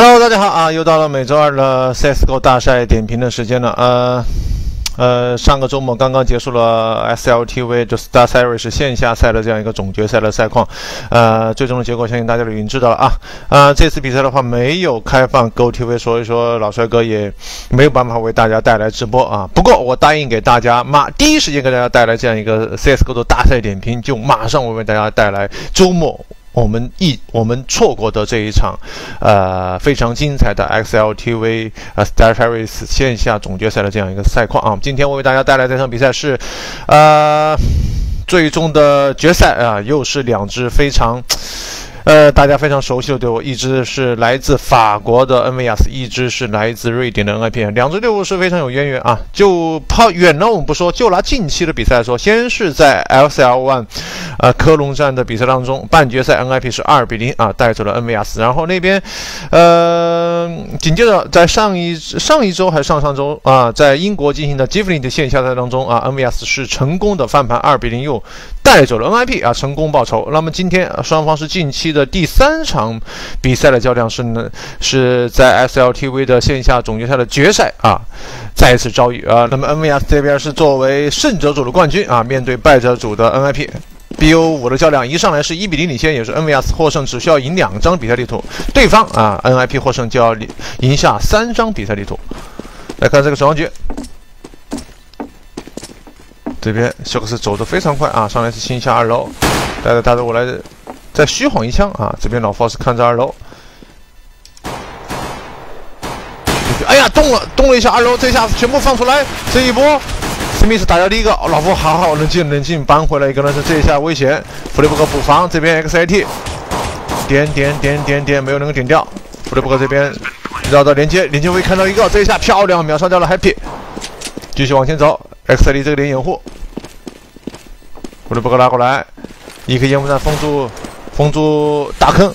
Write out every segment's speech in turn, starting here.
Hello，大家好啊！又到了每周二的 CSGO 大赛点评的时间了。呃，呃，上个周末刚刚结束了 SLTV 就 Star Series 线下赛的这样一个总决赛的赛况。呃，最终的结果相信大家都已经知道了啊。啊，这次比赛的话没有开放 GoTV，所以说老帅哥也没有办法为大家带来直播啊。不过我答应给大家马第一时间给大家带来这样一个 CSGO 的大赛点评，就马上为大家带来周末。我们一我们错过的这一场，呃，非常精彩的 XLTV 呃 Star Series 线下总决赛的这样一个赛况啊！今天我为大家带来这场比赛是，呃，最终的决赛啊，又是两支非常。呃，大家非常熟悉的队伍，一支是来自法国的 NVS，一支是来自瑞典的 NIP，两支队伍是非常有渊源啊。就抛远了我们不说，就拿近期的比赛来说，先是在 LCL One，呃，科隆站的比赛当中，半决赛 NIP 是二比零啊带走了 NVS，然后那边，呃，紧接着在上一上一周还是上上周啊，在英国进行的 g i f f y 的线下赛当中啊，NVS 是成功的翻盘二比零又带走了 NIP 啊，成功报仇。那么今天双方是近期的。第三场比赛的较量是呢，是在 SLTV 的线下总决赛的决赛啊，再一次遭遇啊。那么 NVS 这边是作为胜者组的冠军啊，面对败者组的 NIP，BO 五的较量一上来是一比零领先，也是 NVS 获胜，只需要赢两张比赛地图，对方啊 NIP 获胜就要赢下三张比赛地图。来看这个守望局，这边肖克斯走得非常快啊，上来是先下二楼，带着带着我来。再虚晃一枪啊！这边老 f o 看着二楼，哎呀，动了，动了一下二楼，这下全部放出来，这一波，史密斯打掉第一个，老夫好好冷静冷静，扳回来一个呢是这一下危险，弗雷伯格补防，这边 XIT 点点点点点没有能够点掉，弗雷伯格这边绕到连接，连接位看到一个，这一下漂亮秒杀掉了 Happy，继续往前走，XIT 这个点掩护，弗雷伯格拉过来，一颗烟雾弹封住。封住大坑，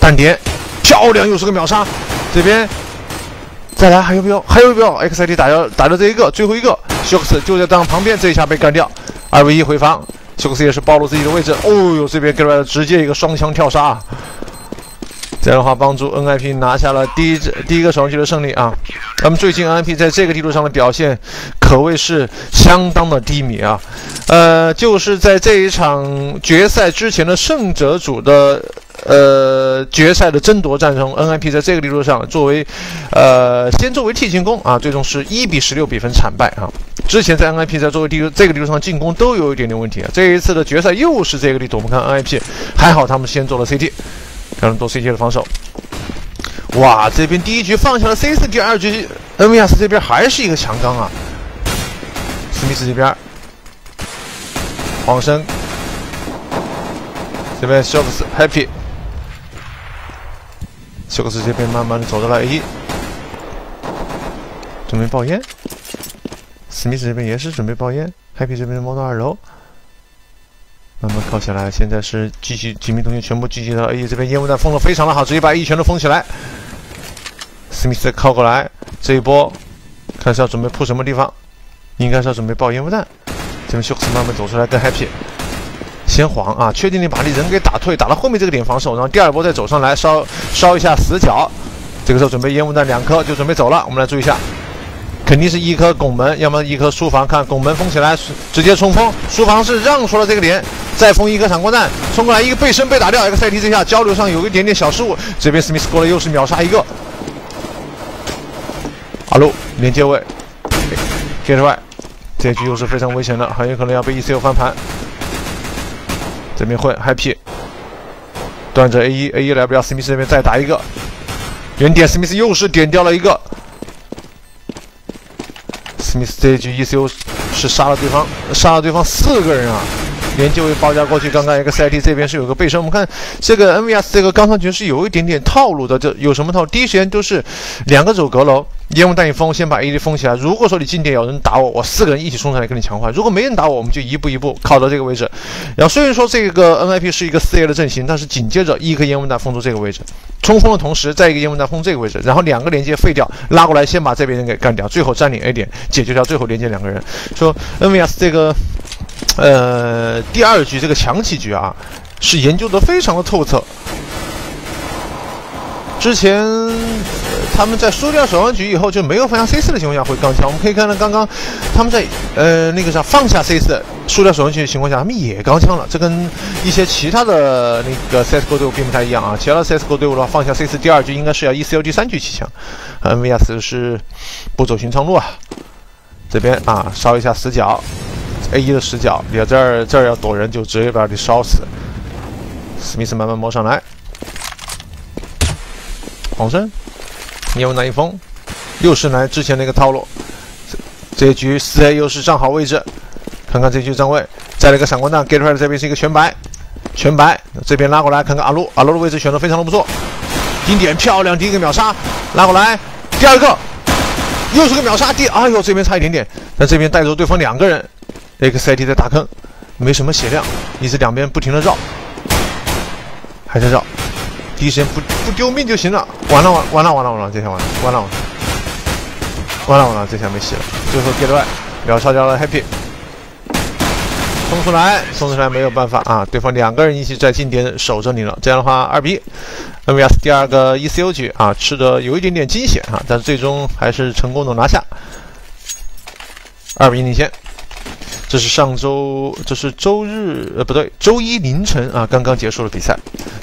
弹点漂亮，又是个秒杀。这边再来，还有没有？还有没有？XID 打掉打掉这一个，最后一个。休克斯就在当旁边，这一下被干掉。二 v 一回防，休克斯也是暴露自己的位置。哦呦，这边 g a 直接一个双枪跳杀。这样的话，帮助 NIP 拿下了第一第一个守望局的胜利啊！那么最近 NIP 在这个地图上的表现可谓是相当的低迷啊。呃，就是在这一场决赛之前的胜者组的呃决赛的争夺战中，NIP 在这个地图上作为呃先作为 T 进攻啊，最终是一比十六比分惨败啊。之前在 NIP 在作为地这个地图上进攻都有一点点问题啊。这一次的决赛又是这个地图，我们看 NIP 还好，他们先做了 CT。让人多 C 级的防守，哇！这边第一局放下了 C 四，第二局 NVS 这边还是一个强刚啊。史密斯这边，黄生，这边肖克斯 Happy，肖克斯这边慢慢的走到了 A，准备爆烟。史密斯这边也是准备爆烟，Happy 这边摸到二楼。慢慢靠起来，现在是继续几名同学全部聚集到 A 这边，烟雾弹封的非常的好，直接把 A 全都封起来。史密斯靠过来，这一波看是要准备铺什么地方，应该是要准备爆烟雾弹。这边休克斯慢慢走出来跟 Happy，先晃啊，确定你把你人给打退，打到后面这个点防守，然后第二波再走上来烧烧一下死角。这个时候准备烟雾弹两颗就准备走了，我们来注意一下。肯定是一颗拱门，要么一颗书房。看拱门封起来，直接冲锋。书房是让出了这个点，再封一颗闪光弹，冲过来一个背身被打掉。X I T 这下交流上有一点点小失误。这边史密斯过来又是秒杀一个。阿鲁连接位，get right，这局又是非常危险的，很有可能要被 E C U 翻盘。这边混 Happy，断着 A 一 A 一来不了，史密斯这边再打一个，原点史密斯又是点掉了一个。史密斯这一局 ECO 是杀了对方，杀了对方四个人啊！连接位包夹过去，刚刚 XIT 这边是有个背身。我们看这个 NVS 这个刚上局是有一点点套路的，这有什么套路？第一时间都是两个走阁楼。烟雾弹一封，先把 AD 封起来。如果说你近点有人打我，我四个人一起冲上来跟你强化。如果没人打我，我们就一步一步靠到这个位置。然后虽然说这个 NIP 是一个四 A 的阵型，但是紧接着一颗烟雾弹封住这个位置，冲锋的同时再一个烟雾弹封这个位置，然后两个连接废掉，拉过来先把这边人给干掉，最后占领 A 点，解决掉最后连接两个人。说 NVS 这个呃第二局这个强起局啊，是研究的非常的透彻。之前他们在输掉守望局以后就没有放下 C 四的情况下会刚枪。我们可以看到刚刚他们在呃那个啥放下 C 四输掉守望局的情况下，他们也刚枪了。这跟一些其他的那个 CSGO 队伍并不太一样啊。其他的 CSGO 队伍的话，放下 C 四第二局应该是要 ECO 第三局起枪，NVS 是不走寻常路啊。这边啊烧一下死角，A 一的死角，你这儿这儿要躲人就直接把你烧死。史密斯慢慢摸上来。黄生，你有哪一封，又是来之前那个套路。这这局四 A 又是站好位置，看看这局站位，再来个闪光弹，get 出来的这边是一个全白，全白。这边拉过来，看看阿路，阿路的位置选的非常的不错，顶点漂亮，第一个秒杀，拉过来，第二个又是个秒杀，第，哎呦，这边差一点点，但这边带走对方两个人 XID 在大坑，没什么血量，一直两边不停的绕，还在绕。第一时间不不丢命就行了，完了完完了完了完了，这下完了完了完了完了完了，这下没戏了。最后 get away，秒杀掉了 happy，冲出来冲出来没有办法啊，对方两个人一起在近点守着你了。这样的话二比一，NVS 第二个 ECO 局啊，吃的有一点点惊险啊，但是最终还是成功的拿下，二比一领先。这是上周，这是周日，呃，不对，周一凌晨啊，刚刚结束了比赛。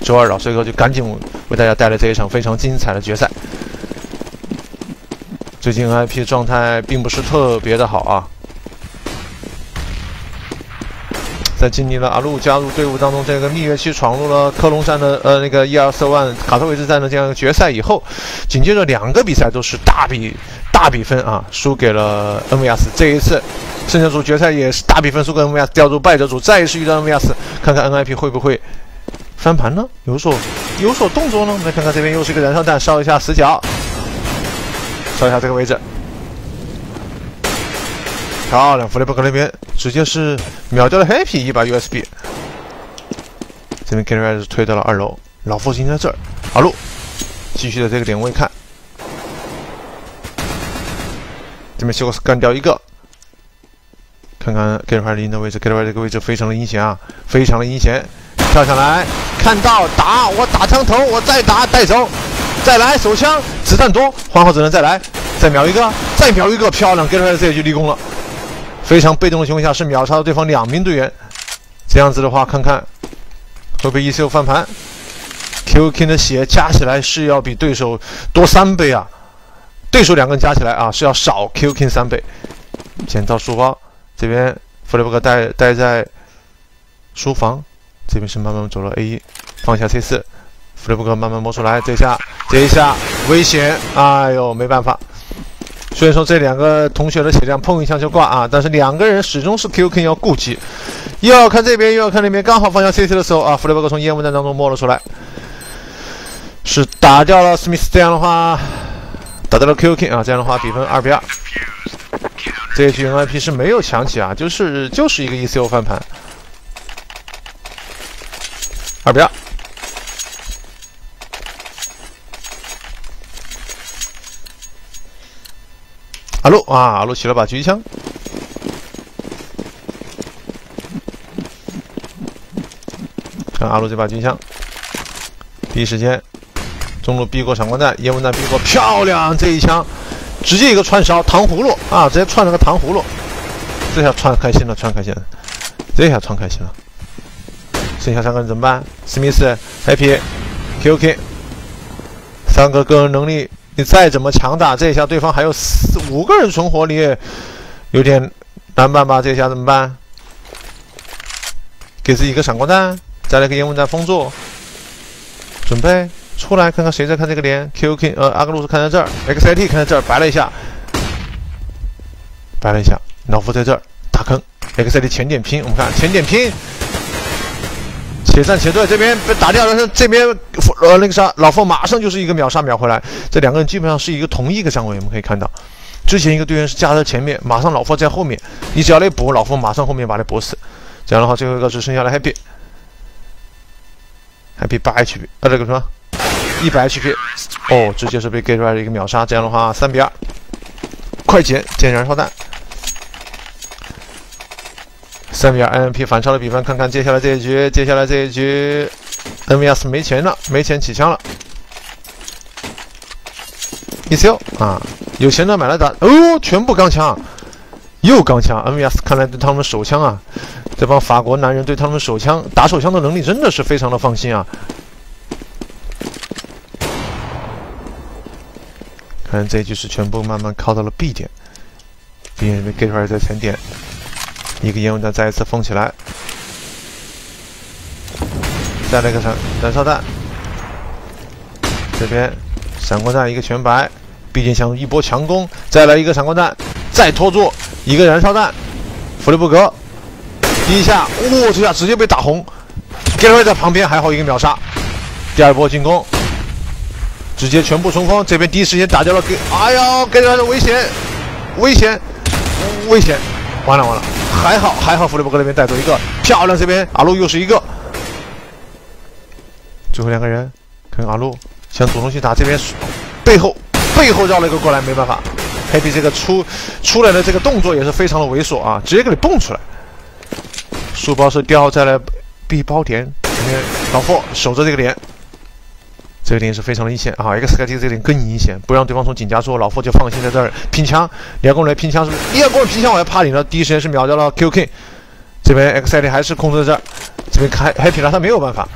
周二老帅哥就赶紧为大家带来这一场非常精彩的决赛。最近 IP 状态并不是特别的好啊。在经历了阿路加入队伍当中，这个蜜月期闯入了科隆山的呃那个一二四万卡特维兹站的这样一个决赛以后，紧接着两个比赛都是大比大比分啊，输给了 NVS。这一次胜者组决赛也是大比分输给 NVS，掉入败者组，再一次遇到 NVS，看看 NIP 会不会翻盘呢？有所有所动作呢？我们来看看这边又是一个燃烧弹，烧一下死角，烧一下这个位置。漂亮，弗雷伯克那边直接是秒掉了 Happy 一把 USB。这边 k e r r y 是推到了二楼，老父亲在这儿，阿路继续在这个点位看。这边修斯干掉一个，看看 k e r r y 的位置 k e r r y 这个位置非常的阴险啊，非常的阴险。跳下来，看到打我打枪头，我再打带走，再来手枪，子弹多，换好子弹再来，再秒一个，再秒一个，漂亮 k e r r y 这就立功了。非常被动的情况下是秒杀了对方两名队员，这样子的话，看看会不会 ECO 翻盘？Q King 的血加起来是要比对手多三倍啊！对手两个人加起来啊是要少 Q King 三倍。捡到书包，这边弗雷伯格待待在书房，这边是慢慢走了 A 一，放下 C 四，弗雷伯格慢慢摸出来，这下这一下危险，哎呦没办法。所以说这两个同学的血量碰一下就挂啊，但是两个人始终是 QK 要顾及，又要看这边又要看那边，刚好放下 CT 的时候啊，弗雷伯格从烟雾弹当中摸了出来，是打掉了史密斯，这样的话打到了 QK 啊，这样的话比分二比二。这一局 NIP 是没有强起啊，就是就是一个 ECO 翻盘，二比二。阿路啊，阿路起了把狙击枪，看阿路这把狙击枪，第一时间中路避过闪光弹，烟雾弹避过，漂亮！这一枪直接一个串烧糖葫芦啊，直接串了个糖葫芦，这下串开心了，串开心了，这下串开心了。剩下三个人怎么办？史密斯、Happy、QK，三个个人能力。你再怎么强大，这一下对方还有四五个人存活，你也有点难办吧？这下怎么办？给自己一个闪光弹，再来个烟雾弹封住，准备出来看看谁在看这个连，QQ 呃，阿格鲁斯看在这儿，XIT 看在这儿，白了一下，白了一下，老夫在这儿大坑，XIT 前点拼，我们看前点拼。且战且退，这边被打掉了，这边呃那个啥，老夫马上就是一个秒杀秒回来，这两个人基本上是一个同一个站位，我们可以看到，之前一个队员是架在前面，马上老夫在后面，你只要来补，老夫马上后面把他补死，这样的话最后一个只剩下了 Happy，Happy 八 HP，啊这个什么？一百 HP，哦直接是被 get 出来的一个秒杀，这样的话三比二，快捡捡燃烧弹。三比二，NP 反超了比分，看看接下来这一局，接下来这一局，NVS 没钱了，没钱起枪了。ECO 啊，有钱的买来打哦，全部钢枪，又钢枪。NVS 看来对他们手枪啊，这帮法国男人对他们手枪打手枪的能力真的是非常的放心啊。看这一局是全部慢慢靠到了 B 点，B 点被 get 出来在前点，一个烟雾弹再一次封起来，再来一个闪燃烧弹，这边闪光弹一个全白，B 点想一波强攻，再来一个闪光弹，再拖住。一个燃烧弹，弗雷布格。第一下，哇，这下直接被打红，get 出来在旁边还好一个秒杀，第二波进攻。直接全部冲锋，这边第一时间打掉了给，哎呀，给他的危险，危险，危险，完了完了，还好还好，弗雷伯格那边带走一个，漂亮，这边阿路又是一个，最后两个人跟阿路想主动去打，这边背后背后绕了一个过来，没办法，Happy 这个出出来的这个动作也是非常的猥琐啊，直接给你蹦出来，书包是掉在了 B 包点，这边老霍守着这个点。这个点是非常的阴险啊！X 开 T 这点更阴险，不让对方从井家出，老夫就放心在这儿拼枪。你要跟我来拼枪是不是？你要跟我拼枪我要怕你了，第一时间是秒掉了 QK。这边 XKT 还是控制在这儿，这边开 Happy 了，他没有办法。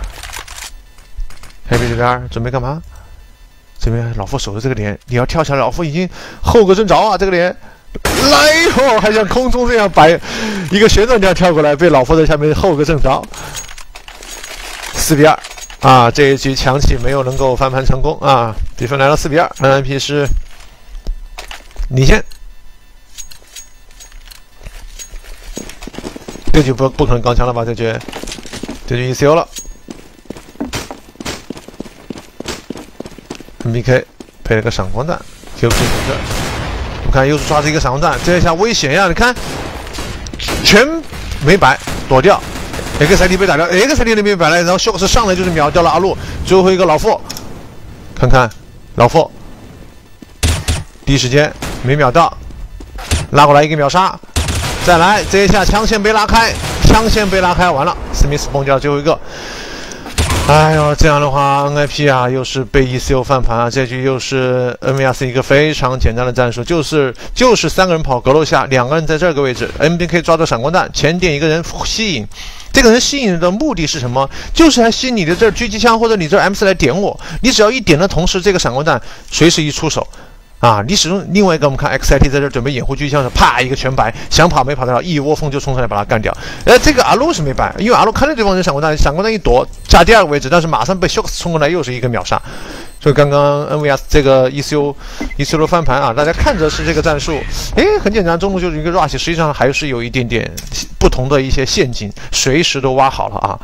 Happy 这边准备干嘛？这边老夫守着这个点，你要跳下来，老夫已经后个正着啊！这个点来哦还像空中这样摆一个旋转这样跳过来，被老夫在下面后个正着，四比二。啊，这一局强起没有能够翻盘成功啊，比分来到四比二，NP 是领先。这局不不可能刚枪了吧？这局，这局 ECO 了。MBK 配了个闪光弹，Q 进这，我们看又是抓着一个闪光弹，这一下危险呀！你看，全没白躲掉。X 赛 D 被打掉，X 赛 D 那边摆来，然后修克斯上来就是秒掉了阿路，最后一个老傅，看看老傅，第一时间没秒到，拉过来一个秒杀，再来这一下枪线被拉开，枪线被拉开，完了，史密斯崩掉最后一个。哎呦，这样的话，NIP 啊，又是被 ECO 翻盘啊！这局又是 NVS 一个非常简单的战术，就是就是三个人跑阁楼下，两个人在这个位置，NBK 抓着闪光弹，前点一个人吸引，这个人吸引的目的是什么？就是来吸引你的这狙击枪或者你这 M 四来点我，你只要一点的同时，这个闪光弹随时一出手。啊！你始终另外一个，我们看 XIT 在这准备掩护狙击枪时，啪一个全白，想跑没跑得了，一窝蜂就冲上来把他干掉。呃，这个阿鲁是没办，因为阿鲁看着对方人闪光弹，闪光弹一躲，架第二个位置，但是马上被 Shocks 冲过来，又是一个秒杀。所以刚刚 NVS 这个 ECU ECU 翻盘啊，大家看着是这个战术，诶，很简单，中路就是一个 rush，实际上还是有一点点不同的一些陷阱，随时都挖好了啊。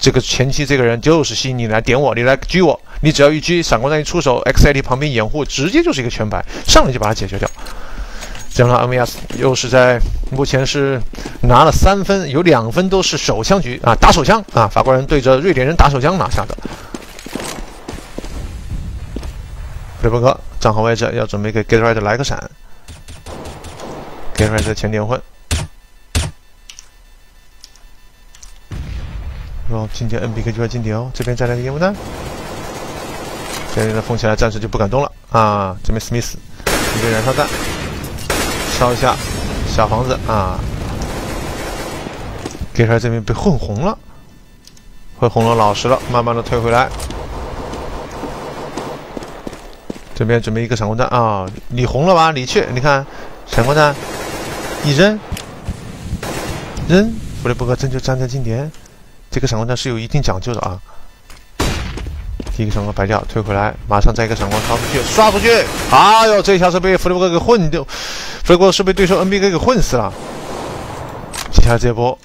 这个前期这个人就是吸引你来点我，你来狙我，你只要一狙，闪光弹一出手，XIT 旁边掩护，直接就是一个全白，上来就把它解决掉。这样的 NVS 又是在目前是拿了三分，有两分都是手枪局啊，打手枪啊，法国人对着瑞典人打手枪拿下的。雷伯格站好位置，要准备给 Get Right 来个闪，Get Right 前点混。哦，今天 NBK 就要进点哦，这边再来个烟雾弹，这边的封起来，暂时就不敢动了啊！这边史密斯一个燃烧弹，烧一下小房子啊！给出来这边被混红了，混红了，老实了，慢慢的退回来。这边准备一个闪光弹啊！你红了吧？你去，你看闪光弹一扔，扔，弗雷伯格真就站在近点。这个闪光弹是有一定讲究的啊！第一个闪光白掉，退回来，马上再一个闪光掏出去，刷出去！哎呦，这一下是被弗雷伯格给混掉，弗雷伯格是被对手 NBK 给混死了。接下来这波，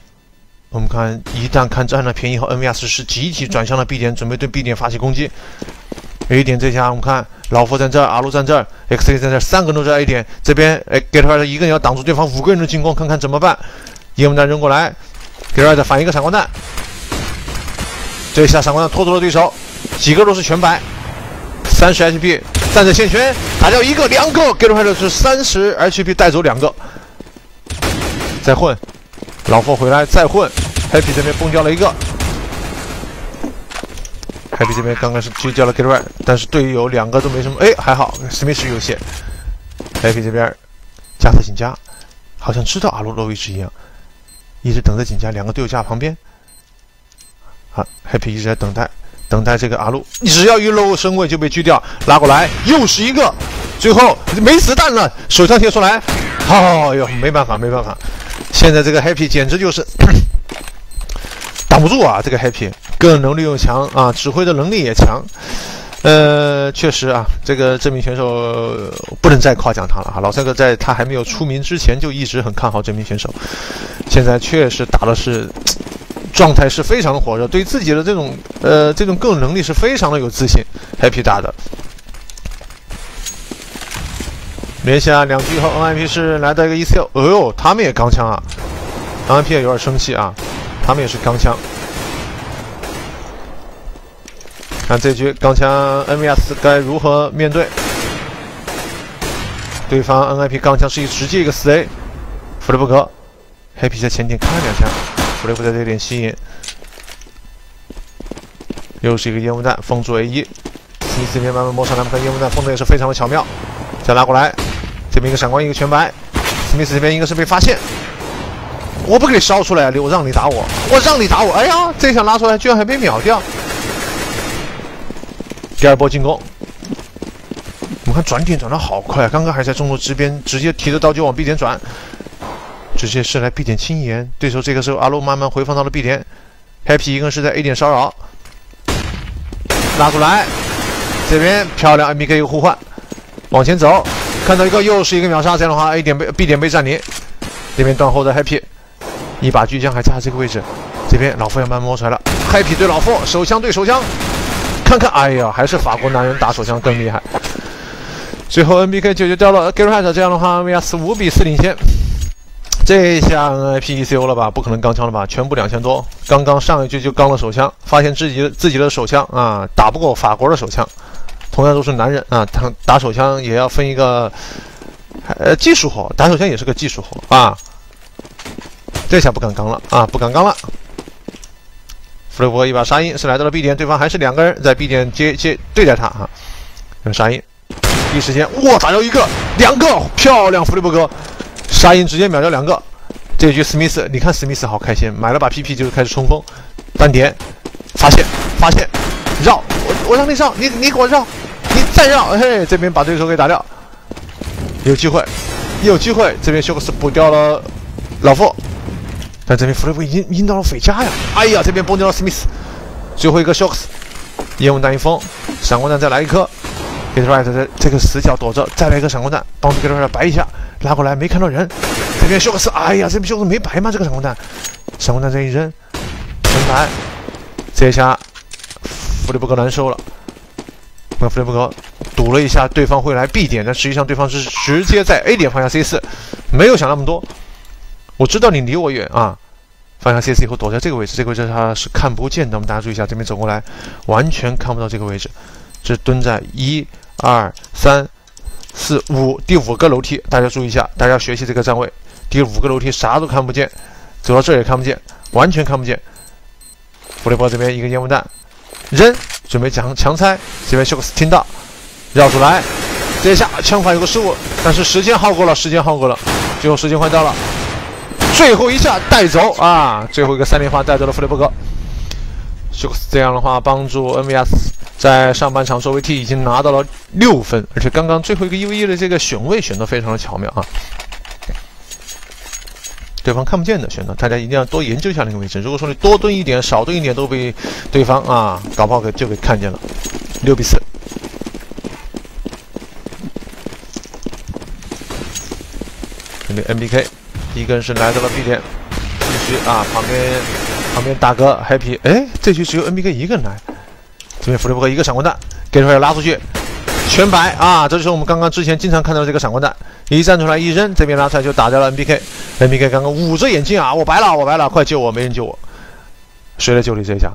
我们看，一旦看占了便宜后，NVS 是集体转向了 B 点，准备对 B 点发起攻击。A 点这下，我们看老夫在这儿，阿鲁在这儿，X 在这儿，三个人都在 A 点这边。哎，Get Right 一个人要挡住对方五个人的进攻，看看怎么办？烟雾弹扔过来，Get Right 反一个闪光弹。这一下闪光弹拖住了对手，几个都是全白，三十 HP 站在线圈，打掉一个两个，给出来的是三十 HP 带走两个，再混，老霍回来再混，Happy 这边崩掉了一个，Happy 这边刚刚是追掉了 Get Right，但是队友两个都没什么，哎，还好，Smith 有血。Happy 这边加特紧加，好像知道阿鲁的位置一样，一直等着紧加，两个队友架旁边。好，Happy 一直在等待，等待这个阿鲁，只要一露身位就被狙掉，拉过来又是一个，最后没子弹了，手枪贴出来，哎呦，没办法，没办法，现在这个 Happy 简直就是 挡不住啊，这个 Happy。个人能力又强啊，指挥的能力也强，呃，确实啊，这个这名选手不能再夸奖他了哈。老三哥在他还没有出名之前就一直很看好这名选手，现在确实打的是状态是非常的火热，对自己的这种呃这种个人能力是非常的有自信。Happy 打的，连下两局后，NIP 是来到一个 ECL，哎呦，他们也钢枪啊，NIP 也有点生气啊，他们也是钢枪。看这局钢枪 NVS 该如何面对？对方 NIP 钢枪是一直接一个四 A，弗雷布格，Happy 在前点开了两枪，弗雷弗在这点吸引，又是一个烟雾弹封住 A 一，第四边慢慢摸上来，看烟雾弹封的也是非常的巧妙，再拉过来，这边一个闪光一个全白，史密斯这边应该是被发现，我不给烧出来，我让你打我，我让你打我，哎呀，这枪拉出来居然还被秒掉。第二波进攻，我们看转点转的好快，刚刚还在中路支边，直接提着刀就往 B 点转，直接是来 B 点清野。对手这个时候阿鲁慢慢回放到了 B 点，Happy 一个是在 A 点骚扰，拉出来，这边漂亮 MBK 一个互换，往前走，看到一个又是一个秒杀，这样的话 A 点被 B 点被占领，这边断后的 Happy 一把巨枪还差这个位置，这边老夫要慢慢摸出来了，Happy 对老夫手枪对手枪。看看，哎呀，还是法国男人打手枪更厉害。最后 NBK 解决掉了 g e r h a t 这样的话，VS 五比四领先。这下 NIPECO 了吧？不可能钢枪了吧？全部两千多。刚刚上一局就刚了手枪，发现自己自己的手枪啊，打不过法国的手枪。同样都是男人啊，打打手枪也要分一个呃技术活，打手枪也是个技术活啊。这下不敢刚了啊，不敢刚了。弗雷博一把杀鹰是来到了 B 点，对方还是两个人在 B 点接接对待他啊！用杀鹰，第一时间哇打掉一个，两个漂亮！弗雷伯哥杀鹰直接秒掉两个。这局史密斯，你看史密斯好开心，买了把 PP 就开始冲锋。单点发现发现绕我我让你绕，你你给我绕，你再绕，嘿，这边把对手给打掉，有机会有机会，这边休克斯补掉了老傅。但这边弗雷布已经阴到了斐加呀！哎呀，这边崩掉了史密斯，最后一个 shocks，烟雾弹一封，闪光弹再来一颗，get right 在这个死角躲着，再来一个闪光弹，帮助 get right 白一下，拉过来没看到人，这边 shocks，哎呀，这边 shocks 没白吗？这个闪光弹，闪光弹这一扔，全白，这下弗利伯格难受了，那弗利伯格赌了一下对方会来 B 点，但实际上对方是直接在 A 点放下 C 四，没有想那么多。我知道你离我远啊！放下 C 四以后躲在这个位置，这个位置他是看不见的。我们大家注意一下，这边走过来，完全看不到这个位置。这蹲在一、二、三、四、五第五个楼梯，大家注意一下，大家要学习这个站位。第五个楼梯啥都看不见，走到这也看不见，完全看不见。弗雷波这边一个烟雾弹扔，准备强强拆。这边休克斯听到，绕出来，这下枪法有个失误，但是时间耗过了，时间耗过了，最后时间快到了。最后一下带走啊！最后一个三连发带走了弗雷伯格。休克斯这样的话帮助 NVS 在上半场作为 T 已经拿到了六分，而且刚刚最后一个 U E 的这个选位选得非常的巧妙啊！对方看不见的选择，大家一定要多研究一下那个位置。如果说你多蹲一点、少蹲一点都被对方啊搞不好给就给看见了。六比四，这里 NBK。一个人是来到了 B 点，继续啊，旁边旁边大哥 Happy，哎，这局只有 NBK 一个人来，这边弗雷伯格一个闪光弹，给出来拉出去，全白啊，这就是我们刚刚之前经常看到的这个闪光弹，一站出来一扔，这边拉出来就打掉了 NBK，NBK 刚刚捂着眼睛啊，我白了，我白了，快救我，没人救我，谁来救你这一下？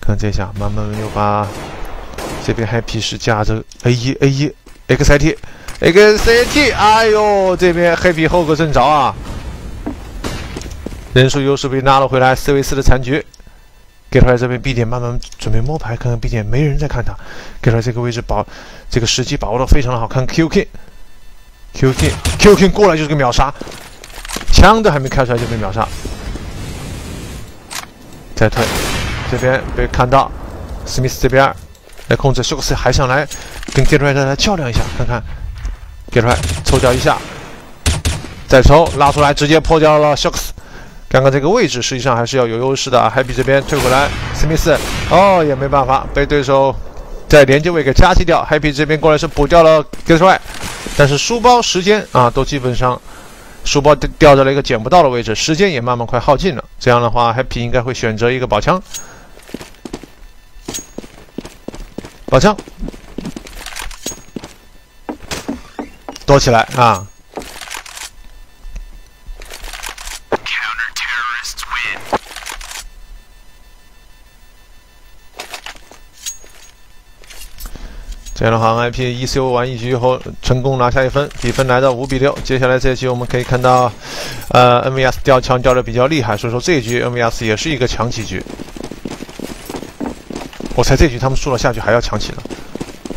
看这下，慢慢又把这边 Happy 是架着 A 一 A 一 XIT。XCT，哎呦，这边黑皮后个正着啊！人数优势被拉了回来，四 v 四的残局。给出来这边 B 点慢慢准备摸牌，看看 B 点没人在看他，给出来这个位置把这个时机把握的非常的好，看 QK QK QK 过来就是个秒杀，枪都还没开出来就被秒杀，再退，这边被看到，史密斯这边来控制，休克斯还想来跟 Get Right 来较量一下，看看。Get Right 抽掉一下，再抽拉出来直接破掉了休克斯。刚刚这个位置实际上还是要有优势的啊！Happy 这边退回来，史密斯哦也没办法，被对手在连接位给夹击掉。Happy 这边过来是补掉了 Get Right，但是书包时间啊都基本上书包掉在了一个捡不到的位置，时间也慢慢快耗尽了。这样的话，Happy 应该会选择一个宝枪，宝枪躲起来啊！这样的话，IP ECO 完一局以后，成功拿下一分，比分来到五比六。接下来这一局我们可以看到，呃，NVS 掉枪掉的比较厉害，所以说这一局 NVS 也是一个强起局。我猜这局他们输了，下局还要强起呢，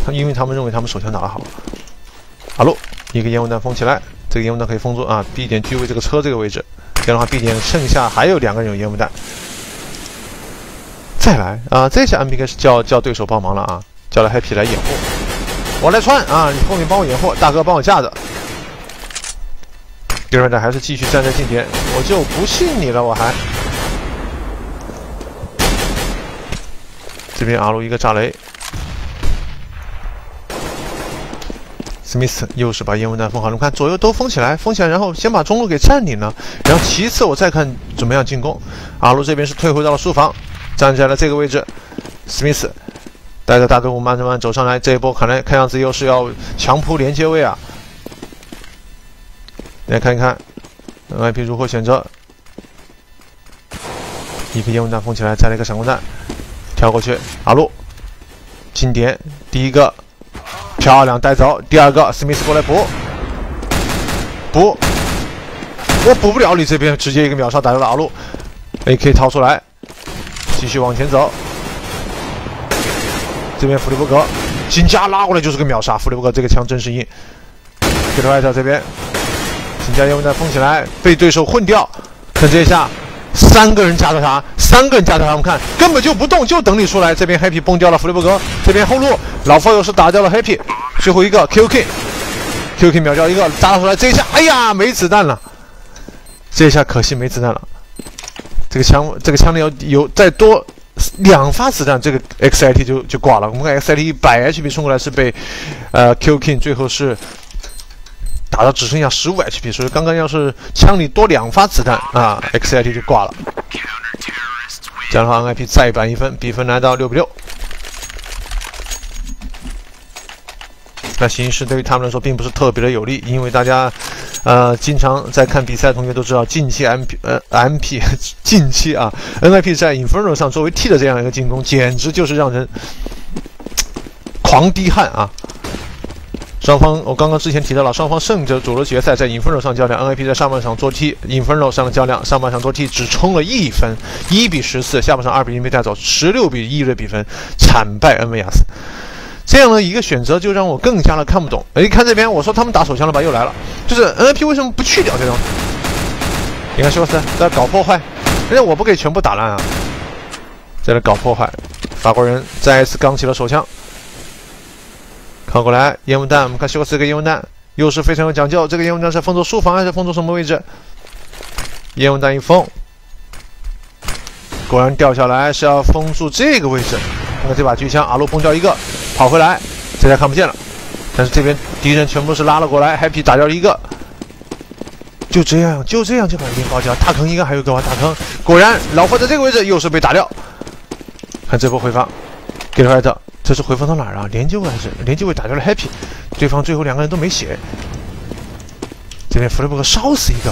他因为他们认为他们手枪打得好。阿路，一个烟雾弹封起来，这个烟雾弹可以封住啊，B 点居位这个车这个位置。这样的话，B 点剩下还有两个人有烟雾弹。再来啊，这下 NBK 是叫叫对手帮忙了啊，叫了 Happy 来掩护。我来穿啊！你后面帮我掩护，大哥帮我架着。第二站还是继续站在近点，我就不信你了，我还。这边阿鲁一个炸雷，史密斯又是把烟雾弹封好了。看左右都封起来，封起来，然后先把中路给占领了，然后其次我再看怎么样进攻。阿鲁这边是退回到了书房，站在了这个位置，史密斯。带着大队伍慢慢慢走上来，这一波看来看样子又是要强扑连接位啊！来看一看，NIP 如何选择？一个烟雾弹封起来，再来一个闪光弹，跳过去，阿路进点，第一个漂亮带走，第二个史密斯过来补补，我补不了你这边，直接一个秒杀打掉了阿路，AK 掏出来，继续往前走。这边弗里伯格金加拉过来就是个秒杀，弗里伯格这个枪真是硬。给到艾特这边，金加烟雾弹封起来，被对手混掉。看这一下，三个人夹着他，三个人夹着他，我们看根本就不动，就等你出来。这边 Happy 崩掉了弗里伯格，这边后路老佛又是打掉了 Happy，最后一个 QK，QK 秒掉一个扎出来，这一下哎呀没子弹了，这一下可惜没子弹了。这个枪这个枪里要有再多。两发子弹，这个 XIT 就就挂了。我们看 XIT 一百 HP 冲过来是被，呃，Q King 最后是打到只剩下十五 HP，所以刚刚要是枪里多两发子弹啊，XIT 就挂了。这样的话，NIP 再扳一分，比分来到六比六。那形势对于他们来说并不是特别的有利，因为大家。呃，经常在看比赛的同学都知道，近期 M P 呃 M P 近期啊 N I P 在 Inferno 上作为 T 的这样一个进攻，简直就是让人狂滴汗啊！双方我刚刚之前提到了，双方胜者主流决赛在 Inferno 上较量，N I P 在上半场做 T，Inferno 上的较量，上半场做 T 只冲了一分，一比十四，下半场二比零被带走，十六比一的比分惨败 N V S。这样的一个选择就让我更加的看不懂。哎，看这边，我说他们打手枪了吧？又来了，就是 NIP 为什么不去掉这种？你看休斯在搞破坏，人家我不可以全部打烂啊，在这搞破坏。法国人再一次刚起了手枪，靠过来烟雾弹，我们看休斯这个烟雾弹又是非常有讲究。这个烟雾弹是封住书房还是封住什么位置？烟雾弹一封，果然掉下来是要封住这个位置。看看这把狙枪，阿鲁崩掉一个。跑回来，这下看不见了。但是这边敌人全部是拉了过来，Happy 打掉一个，就这样，就这样就把兵搞掉。大坑应该还有个吧大坑，果然老霍在这个位置又是被打掉。看这波回放，Get right，这是回放到哪儿啊？连接位还是连接位打掉了 Happy，对方最后两个人都没血。这边弗雷伯格烧死一个，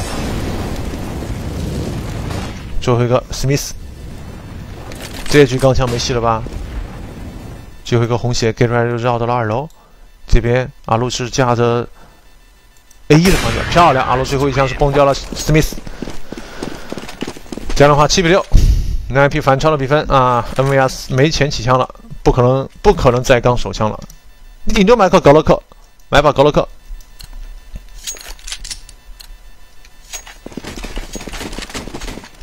最后一个 Smith，这局钢枪没戏了吧？最后一个红血，get right 就绕到了二楼。这边阿鲁是架着 A 一的方向，漂亮！阿鲁最后一枪是崩掉了 Smith。这样的话，七比六，NIP 反超了比分啊！NVS 没钱起枪了，不可能，不可能再刚手枪了，你顶多买个格洛克，买把格洛克，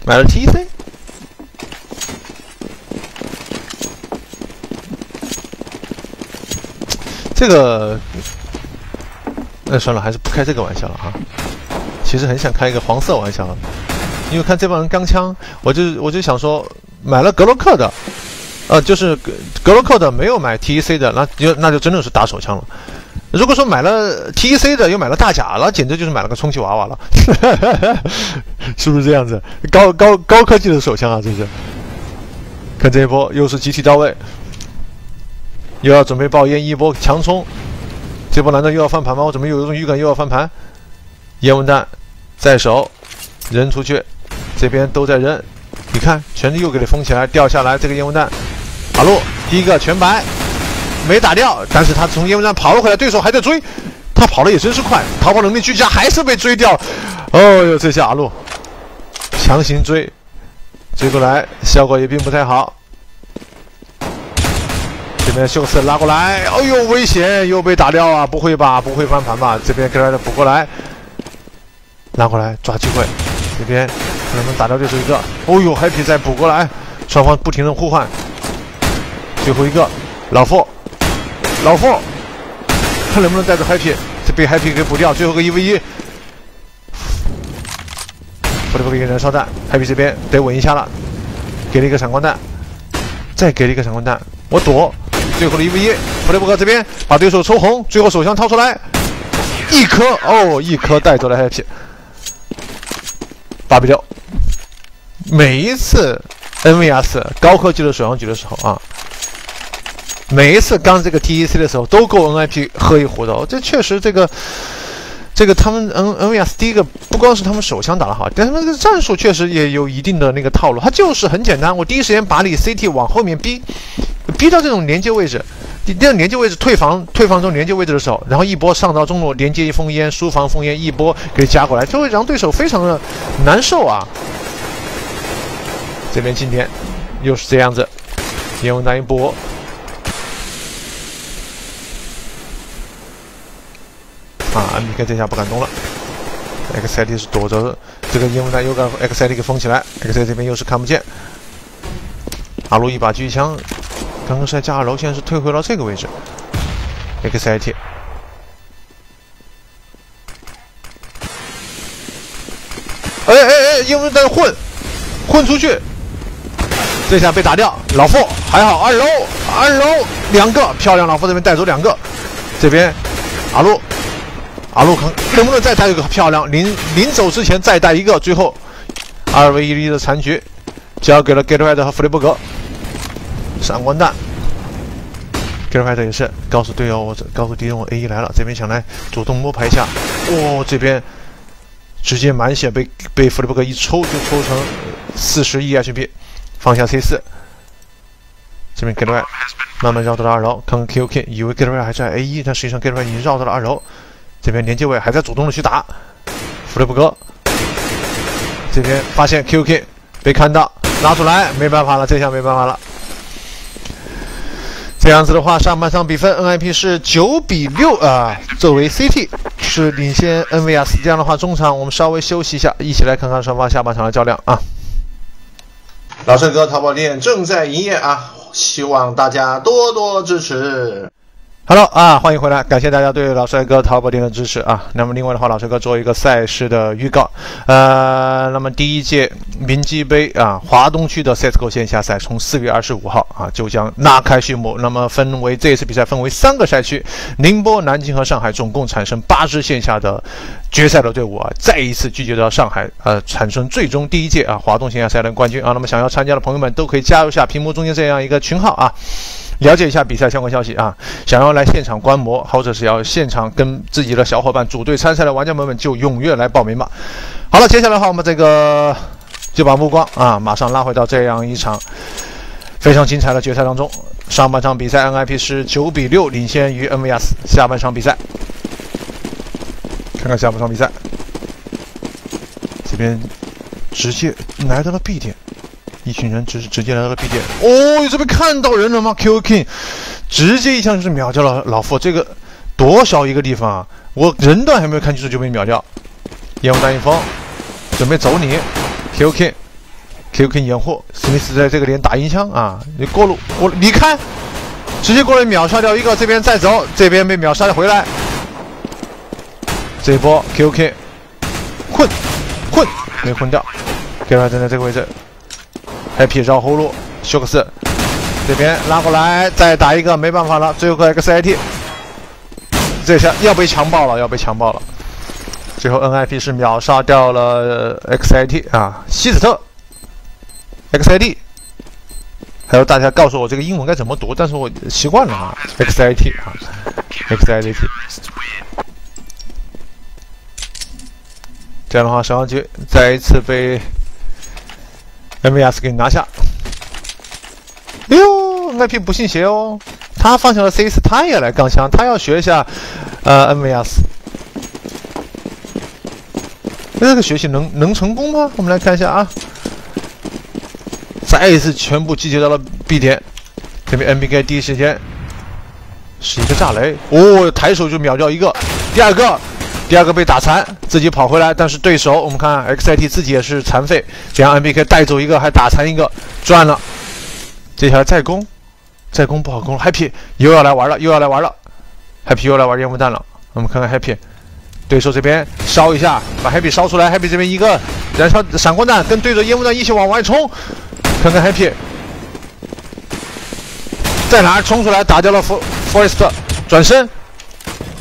买了 TC，这个，那算了，还是不开这个玩笑了啊！其实很想开一个黄色玩笑。因为看这帮人钢枪，我就我就想说，买了格洛克的，呃，就是格格洛克的没有买 TEC 的，那就那就真的是打手枪了。如果说买了 TEC 的又买了大甲，那简直就是买了个充气娃娃了，是不是这样子？高高高科技的手枪啊，这是。看这一波又是集体到位，又要准备爆烟一波强冲，这波难道又要翻盘吗？我怎么有一种预感又要翻盘？烟雾弹在手，扔出去。这边都在扔，你看，全是又给你封起来，掉下来这个烟雾弹，马路第一个全白，没打掉，但是他从烟雾弹跑了回来，对手还在追，他跑的也真是快，逃跑能力巨佳，还是被追掉。哦哟，这下阿路强行追，追过来，效果也并不太好。这边秀次拉过来，哎呦，危险，又被打掉啊！不会吧？不会翻盘吧？这边给他的补过来，拉过来抓机会，这边。看能不能打掉对手一个？哦呦，Happy 再补过来，双方不停的互换。最后一个，老傅，老傅，看能不能带着 Happy，这被 Happy 给补掉。最后个一 v 一，弗雷布给一个燃烧弹，Happy 这边得稳一下了，给了一个闪光弹，再给了一个闪光弹，我躲。最后的一 v 一，弗雷伯克这边把对手抽红，最后手枪掏出来，一颗哦，一颗带走了 Happy，八比六。每一次 NVS 高科技的手枪局的时候啊，每一次刚这个 TEC 的时候都够 NIP 喝一壶的。这确实，这个这个他们 N NVS 第一个不光是他们手枪打得好，但他们的战术确实也有一定的那个套路。他就是很简单，我第一时间把你 CT 往后面逼，逼到这种连接位置，这种连接位置退防退防中连接位置的时候，然后一波上到中路连接一封烟，疏防封烟一波给加过来，就会让对手非常的难受啊。这边今天又是这样子，烟雾弹一波，啊，M K 这下不敢动了，X I T 是躲着这个烟雾弹，又把 X I T 给封起来，X I T 这边又是看不见，阿鲁一把狙击枪，刚刚是在加二楼，现在是退回到这个位置，X I T，哎哎哎，烟雾弹混混出去。这下被打掉，老傅还好，二楼二楼两个漂亮，老傅这边带走两个，这边阿路阿路能能不能再带一个漂亮？临临走之前再带一个，最后二 v 一的残局交给了 Getwide 和弗雷伯格，闪光弹，Getwide 也是告诉队友我告诉敌人我 A 一来了，这边想来主动摸排一下，哦这边直接满血被被弗雷伯格一抽就抽成四十一 HP。放下 C 四，这边 Get Right 慢慢绕到了二楼，看看 QK，以为 Get Right 还在 A 一，但实际上 Get Right 已经绕到了二楼。这边连接位还在主动的去打，弗雷布哥这边发现 QK 被看到，拉出来，没办法了，这下没办法了。这样子的话，上半场比分 NIP 是九比六啊，作为 CT 是领先 NVS。这样的话，中场我们稍微休息一下，一起来看看双方下半场的较量啊。老帅哥淘宝店正在营业啊，希望大家多多支持。Hello 啊，欢迎回来，感谢大家对老帅哥淘宝店的支持啊。那么另外的话，老帅哥做一个赛事的预告，呃，那么第一届明基杯啊，华东区的 CSGO 线下赛从四月二十五号啊就将拉开序幕。那么分为这一次比赛分为三个赛区，宁波、南京和上海，总共产生八支线下的决赛的队伍啊，再一次聚集到上海，呃，产生最终第一届啊华东线下赛的冠军啊。那么想要参加的朋友们都可以加入下屏幕中间这样一个群号啊。了解一下比赛相关消息啊！想要来现场观摩，或者是要现场跟自己的小伙伴组队参赛的玩家们们，就踊跃来报名吧。好了，接下来的话，我们这个就把目光啊，马上拉回到这样一场非常精彩的决赛当中。上半场比赛，NIP 是九比六领先于 NVS。下半场比赛，看看下半场比赛，这边直接来到了 B 点，一群人只是直接来到了 B 点。哦，这边看到人了吗？Q King 直接一枪就是秒掉了老傅。这个多少一个地方啊！我人段还没有看清楚就被秒掉。烟雾弹一封，准备走你。Q King，Q King 掩护，史密斯在这个点打音枪啊！你过路过你看，直接过来秒杀掉一个。这边再走，这边被秒杀的回来。这波 Q King 混混没混掉。g a r 站在这个位置，Happy 绕后路，休克斯这边拉过来，再打一个，没办法了，最后个 XIT，这下要被强暴了，要被强暴了。最后 NIP 是秒杀掉了 XIT 啊，希斯特 XIT，还有大家告诉我这个英文该怎么读，但是我习惯了啊，XIT 啊，XIT。这样的话，上局再一次被。MVS 给你拿下！哎呦，IP 不信邪哦，他放下了 C 四，他也来钢枪，他要学一下呃 MVS。这个学习能能成功吗？我们来看一下啊！再一次全部集结到了 B 点，这边 MBK 第一时间是一个炸雷，哦，抬手就秒掉一个，第二个。第二个被打残，自己跑回来，但是对手我们看 XIT 自己也是残废，这样 NBK 带走一个，还打残一个，赚了。接下来再攻，再攻不好攻了，Happy 又要来玩了，又要来玩了，Happy 又来玩烟雾弹了。我们看看 Happy，对手这边烧一下，把 Happy 烧出来，Happy 这边一个燃烧闪光弹，跟对着烟雾弹一起往外冲，看看 Happy 在哪冲出来，打掉了 For Forest，转身，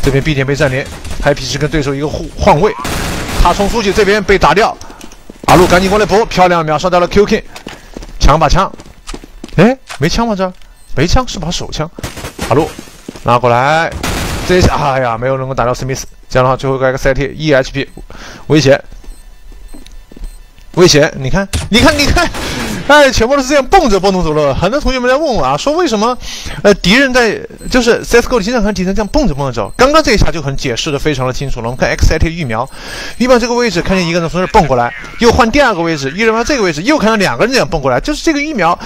这边 B 点被占领。，H P 是跟对手一个互换位，他冲出去这边被打掉，阿路赶紧过来补，漂亮秒杀掉了 Q K，抢把枪，哎，没枪吗？这没枪是把手枪，阿路拿过来，这一下哎呀没有能够打掉 Smith，，这样的话最后一个 XIT E H P 危险，威胁，你看，你看，你看。哎，全部都是这样蹦着蹦着走了。很多同学们在问我啊，说为什么，呃，敌人在就是 CSGO 里经常看敌人这样蹦着蹦着走。刚刚这一下就很解释的非常的清楚了。我们看 XIT 育苗，预苗这个位置看见一个人从这蹦过来，又换第二个位置，预苗这个位置又看到两个人这样蹦过来，就是这个育苗。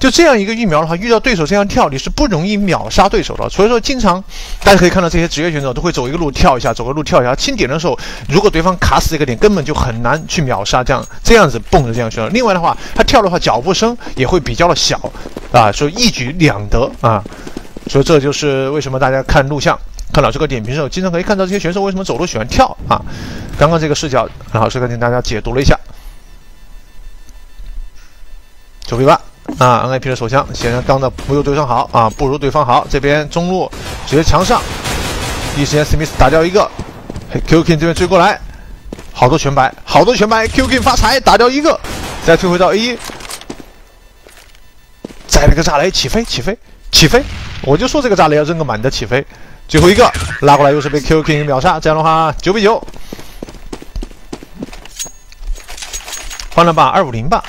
就这样一个育苗的话，遇到对手这样跳，你是不容易秒杀对手的。所以说，经常大家可以看到这些职业选手都会走一个路跳一下，走个路跳一下。清点的时候，如果对方卡死这个点，根本就很难去秒杀。这样这样子蹦着这样选手。另外的话，他跳的话脚步声也会比较的小啊，所以一举两得啊。所以这就是为什么大家看录像、看老师哥点评的时候，经常可以看到这些选手为什么走路喜欢跳啊。刚刚这个视角，老师哥给大家解读了一下。九比八。啊，NIP 的手枪显然刚的不如对方好啊，不如对方好。这边中路直接墙上，第一时间 Smith 打掉一个，QK 这边追过来，好多全白，好多全白，QK 发财打掉一个，再退回到 A，再来个炸雷起飞起飞起飞，我就说这个炸雷要扔个满的起飞，最后一个拉过来又是被 QK 秒杀，这样的话九比九，换了吧二五零吧，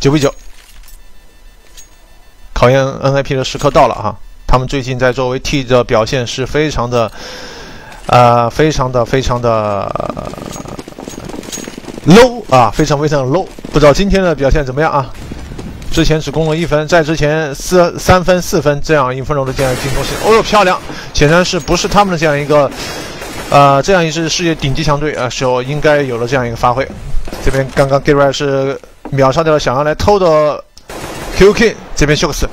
九比九。考验 NIP 的时刻到了哈，他们最近在作为 T 的表现是非常的，呃，非常的非常的 low 啊，非常非常的 low。不知道今天的表现怎么样啊？之前只攻了一分，在之前四三分四分这样一分钟的这样进攻性，哦哟漂亮，显然是不是他们的这样一个，呃，这样一支世界顶级强队啊，时候应该有了这样一个发挥。这边刚刚 g a r y 是秒杀掉了想要来偷的。QK 这边休克斯，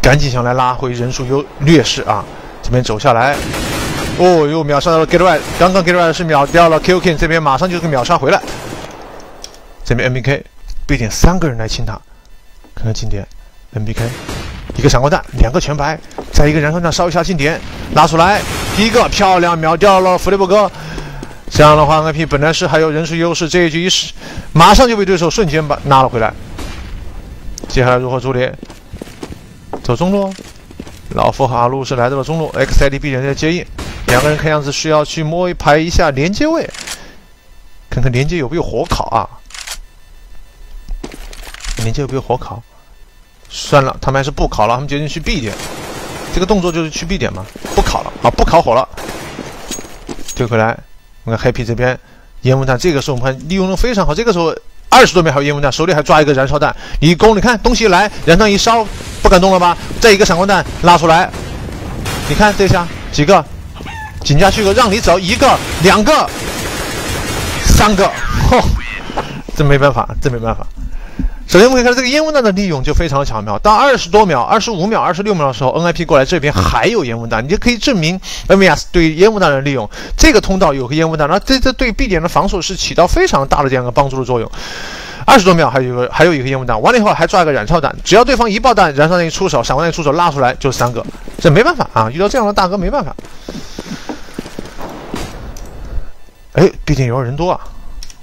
赶紧想来拉回人数优劣势啊！这边走下来，哦，又秒杀到了 Get Right。刚刚 Get Right 是秒掉了 QK，这边马上就可以秒杀回来。这边 MBK 必点三个人来清他，看看近点，MBK 一个闪光弹，两个全白，再一个燃烧弹烧一下近点，拉出来，第一个漂亮秒掉了弗雷伯格。这样的话，NP 本来是还有人数优势，这一局一死，马上就被对手瞬间把拉了回来。接下来如何处理？走中路，老夫和阿路是来到了中路，XID B 点在接应，两个人看样子需要去摸一排一下连接位，看看连接有没有火烤啊？连接有没有火烤？算了，他们还是不烤了，他们决定去 B 点。这个动作就是去 B 点嘛，不烤了啊，不烤火了。退回来，我们 Happy 这边烟雾弹，这个时候我们看利用的非常好，这个时候。二十多秒还有烟雾弹，手里还抓一个燃烧弹，一攻，你看东西来，燃烧一烧，不敢动了吧？再一个闪光弹拉出来，你看这下几个，紧下去个让你走一个两个三个，嚯，这没办法，这没办法。首先，我们可以看到这个烟雾弹的利用就非常巧妙。到二十多秒、二十五秒、二十六秒的时候，NIP 过来这边还有烟雾弹，你就可以证明 NVS 对烟雾弹的利用。这个通道有个烟雾弹，那这这对 B 点的防守是起到非常大的这样一个帮助的作用。二十多秒还有一个还有一个烟雾弹，完了以后还抓一个燃烧弹，只要对方一爆弹，燃烧弹一出手，闪光弹一出手，拉出来就三个，这没办法啊！遇到这样的大哥没办法。哎，B 点有人多啊！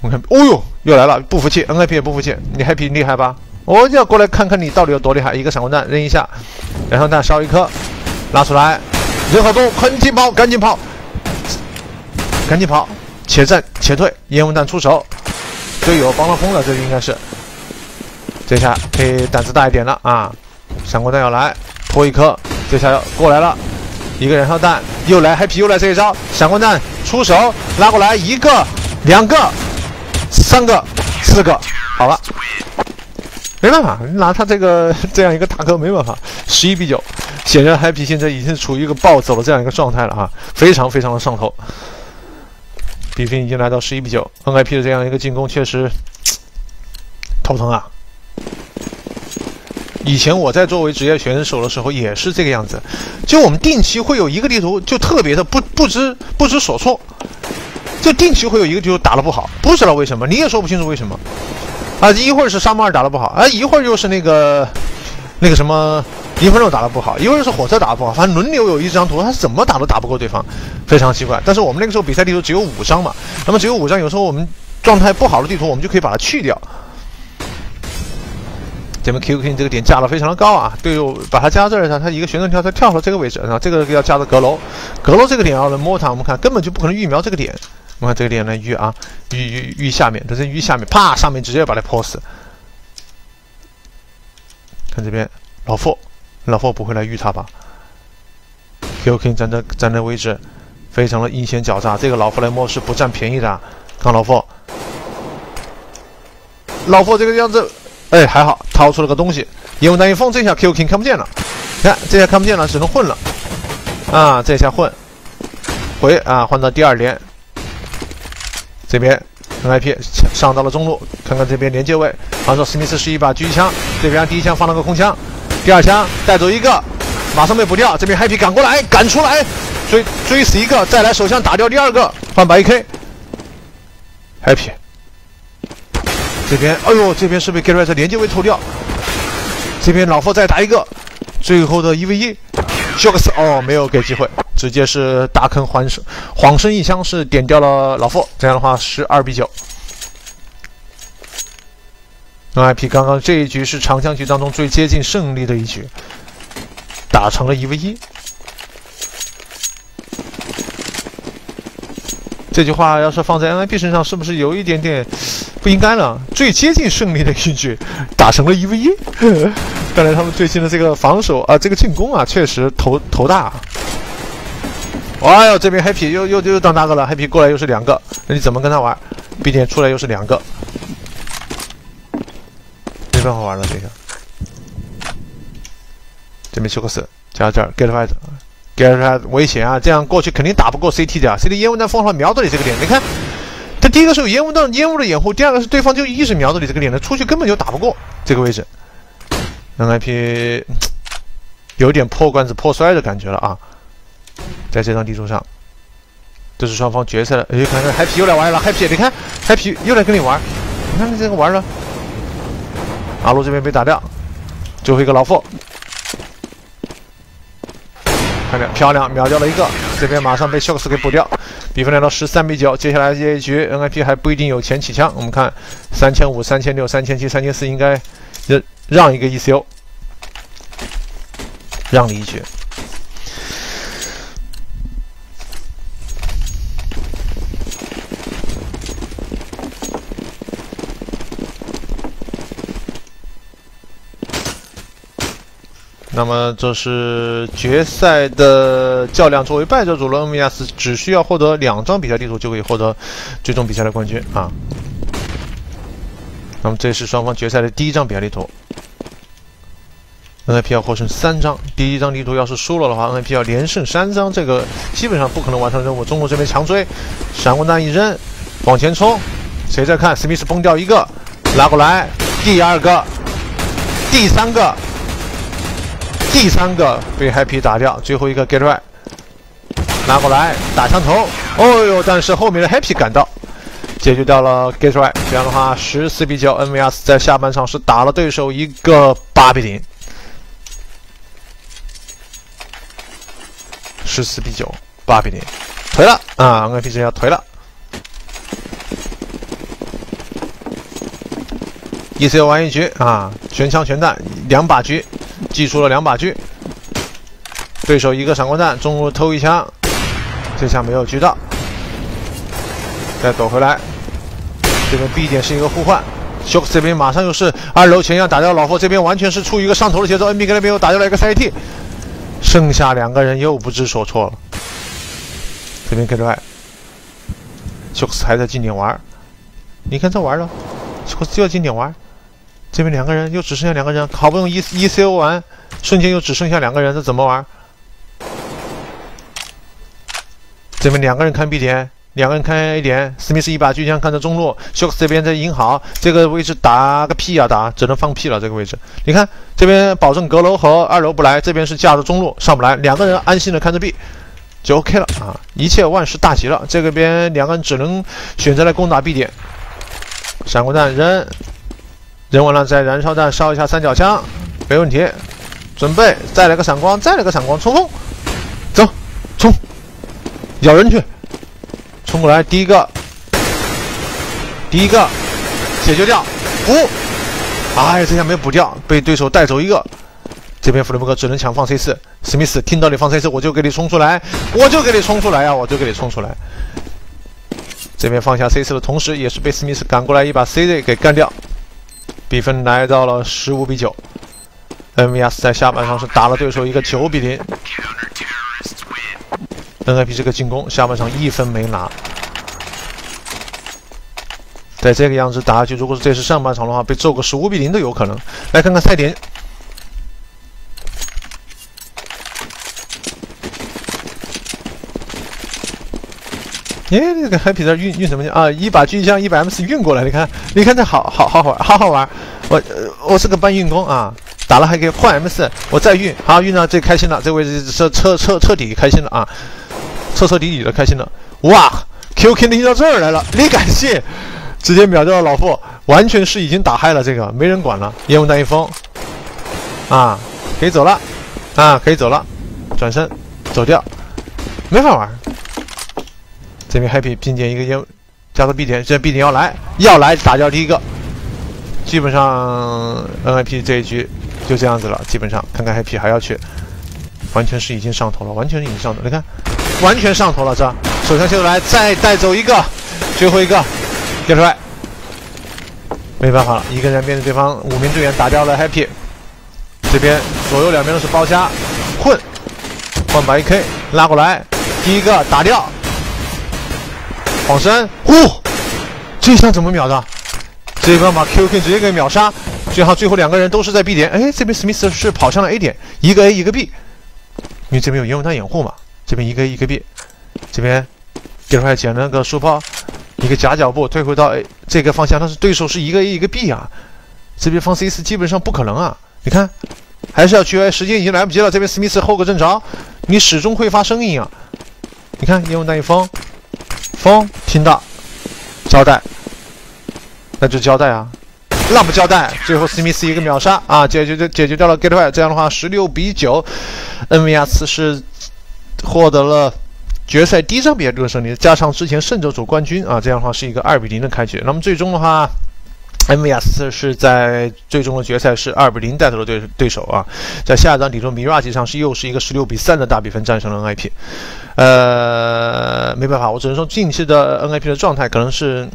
我看，哦呦，又来了，不服气，NIP 也不服气，你 Happy 厉害吧？我就要过来看看你到底有多厉害。一个闪光弹扔一下，燃烧弹烧一颗，拉出来，人好多，赶紧跑，赶紧跑，赶紧跑，且战且退，烟雾弹出手，队友帮了疯了，这应该是，这下可以胆子大一点了啊！闪光弹要来，拖一颗，这下要过来了，一个燃烧弹又来，Happy 又来这一招，闪光弹出手，拉过来一个，两个。三个，四个，好了，没办法，拿他这个这样一个大哥没办法。十一比九，显然 Happy 现在已经处于一个暴走的这样一个状态了啊，非常非常的上头。比分已经来到十一比九，NIP 的这样一个进攻确实头疼啊。以前我在作为职业选手的时候也是这个样子，就我们定期会有一个地图就特别的不不知不知所措。就定期会有一个就打得不好，不知道为什么，你也说不清楚为什么。啊，一会儿是沙漠二打得不好，啊，一会儿又是那个那个什么银魂六打得不好，一会儿又是火车打得不好，反正轮流有一张图，他是怎么打都打不过对方，非常奇怪。但是我们那个时候比赛地图只有五张嘛，那么只有五张，有时候我们状态不好的地图，我们就可以把它去掉。这边 Q King 这个点架的非常的高啊，队友把它加这儿，他他一个旋转跳，他跳到这个位置，然后这个要加到阁楼，阁楼这个点要能摸它，我们看根本就不可能预瞄这个点。我看这个点呢，鱼啊，鱼鱼鱼下面，这是鱼下面，啪，上面直接把它泼死。看这边，老霍，老霍不会来遇他吧？Q King 站在站在位置，非常的阴险狡诈。这个老霍来摸是不占便宜的。看老霍，老霍这个样子，哎，还好掏出了个东西。烟雾弹一放，这下 Q King 看不见了。看这下看不见了，只能混了。啊，这下混，回啊，换到第二连。这边 NIP 上到了中路，看看这边连接位。按照史密斯是一把狙击枪，这边第一枪放了个空枪，第二枪带走一个，马上被补掉。这边 Happy 赶过来，赶出来，追追死一个，再来手枪打掉第二个，换把 AK。Happy 这边，哎呦，这边是被 Get Right 连接位偷掉。这边老霍再打一个，最后的一 v 一，Shocks 哦，没有给机会。直接是大坑晃生，晃生一枪是点掉了老傅，这样的话十二比九。NIP 刚刚这一局是长枪局当中最接近胜利的一局，打成了一 v 一。这句话要是放在 NIP 身上，是不是有一点点不应该了？最接近胜利的一局，打成了一 v 一。看来他们最近的这个防守啊，这个进攻啊，确实头头大啊。哎呦，这边 Happy 又又又当大哥了，Happy 过来又是两个，那你怎么跟他玩？毕竟出来又是两个，没办法玩了这个。这边休克斯加这儿，Get right，Get right，危险啊！这样过去肯定打不过 CT 的，CT 烟雾弹放上瞄到你这个点，你看，他第一个是有烟雾弹烟雾的掩护，第二个是对方就一直瞄着你这个点的，出去根本就打不过这个位置。NIP 有点破罐子破摔的感觉了啊！在这张地图上，这是双方决赛了。哎，看看 Happy 又来玩了，Happy，你看 Happy 又来跟你玩，你看你这个玩了。阿鲁这边被打掉，最后一个老傅，看见漂亮，秒掉了一个。这边马上被 Shocks 给补掉，比分来到十三比九。接下来这一局 NIP 还不一定有钱起枪，我们看三千五、三千六、三千七、三千四，应该让一个 ECO，让你一局。那么这是决赛的较量，作为败者组的 NVS 只需要获得两张比赛地图就可以获得最终比赛的冠军啊！那么这是双方决赛的第一张比赛地图。NIP 要获胜三张，第一张地图要是输了的话，NIP 要连胜三张，这个基本上不可能完成任务。中路这边强追，闪光弹一扔，往前冲，谁在看？史密斯崩掉一个，拉过来，第二个，第三个，第三个被 Happy 打掉，最后一个 Get Right，拿过来打枪头，哦呦！但是后面的 Happy 赶到，解决掉了 Get Right。这样的话，十四比九，NVS 在下半场是打了对手一个八比零。十四比九，八比零，颓了啊！NIP 这要颓了。ECO 玩一局啊，全枪全弹，两把狙，击出了两把狙。对手一个闪光弹，中路偷一枪，这下没有狙到。再躲回来，这边 B 点是一个互换，Shock 这边马上又是二楼前要打掉老霍，这边完全是处于一个上头的节奏，NB 那边又打掉了一个 CT。剩下两个人又不知所措了。这边 K 出来 s h o x 还在近点玩。你看这玩了。秀斯就要近点玩。这边两个人又只剩下两个人，好不容易 E E C O 完，瞬间又只剩下两个人，这怎么玩？这边两个人看 B 点，两个人看 A 点，史密斯一把狙枪看着中路 s h o x 这边在引好，这个位置打个屁啊打，只能放屁了这个位置。你看这边保证阁楼和二楼不来，这边是架着中路上不来，两个人安心的看着 B。就 OK 了啊！一切万事大吉了。这个边两个人只能选择来攻打 B 点。闪光弹扔，扔完了再燃烧弹烧一下三角枪，没问题。准备再来个闪光，再来个闪光，冲锋，走，冲，咬人去，冲过来，第一个，第一个解决掉，补，哎，这下没补掉，被对手带走一个。这边弗雷姆哥只能抢放 C 四，史密斯听到你放 C 四，我就给你冲出来，我就给你冲出来呀，我就给你冲出来。这边放下 C 四的同时，也是被史密斯赶过来一把 C Z 给干掉，比分来到了十五比九。NVS 在下半场是打了对手一个九比零。NIP 这个进攻下半场一分没拿，在这个样子打下去，如果是这是上半场的话，被揍个十五比零都有可能。来看看赛点。哎，这个 Happy 在运运什么啊？一把狙击枪，一把 M 四运过来，你看，你看这好好好玩，好好玩。我我是个搬运工啊，打了还可以换 M 四，我再运，好运到最开心了，这位置彻彻彻彻底开心了啊，彻彻底底的开心了。哇，QK 拎到这儿来了，你敢信？直接秒掉了老傅，完全是已经打嗨了，这个没人管了。烟雾弹一封，啊，可以走了，啊，可以走了，转身走掉，没法玩。这边 Happy 拼点一个烟，加速 B 点，现在 B 点要来，要来打掉第一个。基本上 NIP 这一局就这样子了，基本上看看 Happy 还要去，完全是已经上头了，完全是已经上头。你看，完全上头了，这？手枪秀出来，再带走一个，最后一个掉出来，没办法了，一个人面对对方五名队员打掉了 Happy。这边左右两边都是包夹，混，换把 AK 拉过来，第一个打掉。晃身，呼！这一枪怎么秒的？这边把 QK 直接给秒杀。最后最后两个人都是在 B 点。哎，这边史密斯是跑向了 A 点，一个 A 一个 B，因为这边有烟雾弹掩护嘛。这边一个一个 B，这边给出来捡了个书包，一个假脚步退回到 A 这个方向。但是对手是一个 A 一个 B 啊，这边放 C 四基本上不可能啊。你看，还是要去，时间已经来不及了。这边史密斯后个正着，你始终会发声音啊。你看烟雾弹一封。封听到，交代，那就交代啊，那不交代，最后史密斯一个秒杀啊，解决解决掉了 Get Away，这样的话十六比九，NVS 是获得了决赛第一场比赛的胜利，加上之前胜者组冠军啊，这样的话是一个二比零的开局。那么最终的话。MVS 是在最终的决赛是二比零带走了对对手啊，在下一张底中 Mirage 上是又是一个十六比三的大比分战胜了 NIP，呃，没办法，我只能说近期的 NIP 的状态可能是。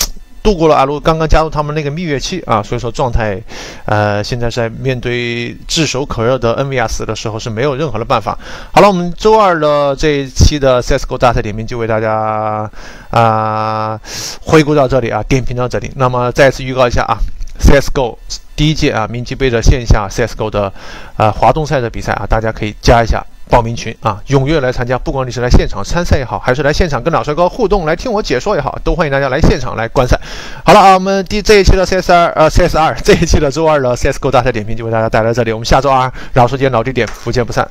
度过了阿卢刚刚加入他们那个蜜月期啊，所以说状态，呃，现在在面对炙手可热的 NVS 的时候是没有任何的办法。好了，我们周二的这一期的 CSGO 大赛点评就为大家啊回顾到这里啊，点评到这里。那么再次预告一下啊。CSGO 第一届啊明基杯的线下 CSGO 的呃滑动赛的比赛啊，大家可以加一下。报名群啊，踊跃来参加！不管你是来现场参赛也好，还是来现场跟老帅哥互动来听我解说也好，都欢迎大家来现场来观赛。好了啊，我们第这一期的 CS 二呃 CS 二这一期的周二的 CSGO 大赛点评就为大家带来这里，我们下周二老时间老地点不见不散。